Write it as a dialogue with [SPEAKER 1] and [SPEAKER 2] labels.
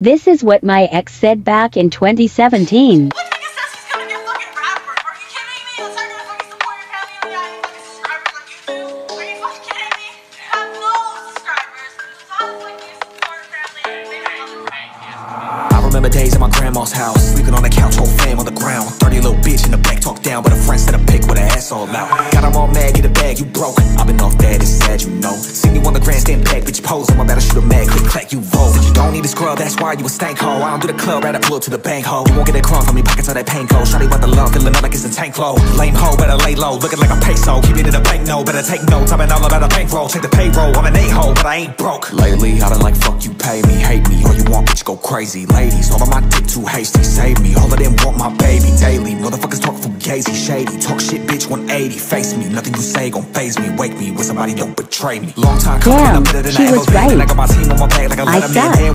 [SPEAKER 1] This is what my ex said back in 2017.
[SPEAKER 2] What nigga says he's gonna be a fucking rapper? Are you kidding me? It's not gonna fucking support your family and yeah, you fucking subscribers on YouTube. Are you fucking kidding me? You have no subscribers. So how the fuck do you support your family and make a fucking
[SPEAKER 3] I remember days at my grandma's house Sleeping on the couch, whole fam on the ground Dirty little bitch in the back, talk down But a friend said a pic with her ass all out Got her all mad, get a bag, you broke on the grandstand pack, bitch pose I'm about to shoot a mag, click, clack, you vote Said you don't need a scrub, that's why you a stank hoe. I don't do the club, I pull up to the bank hoe. You won't get that crumb from me, pockets on that pain cold. Shawty want the love, feeling like it's a tank flow. Lame hoe, better lay low, looking like a peso. Keep it in the bank, no, better take notes I've been all about a bankroll, check the payroll. I'm an a-hole, but I ain't broke. Lately, I done like fuck you, pay me, hate me. All you want, bitch, go crazy. Ladies, all of my dick too hasty, save me. All of them want my baby daily. Motherfuckers talk fugazi, shady. Talk shit, 180, face me. Nothing you say gon' faze me, wake me When somebody don't betray me. Long time coming,
[SPEAKER 1] Damn,
[SPEAKER 3] I'm better than
[SPEAKER 1] she
[SPEAKER 3] I
[SPEAKER 1] was
[SPEAKER 3] And I
[SPEAKER 1] right.
[SPEAKER 3] got my team on my back like a
[SPEAKER 1] I
[SPEAKER 3] letterman
[SPEAKER 1] suck.
[SPEAKER 3] Damn,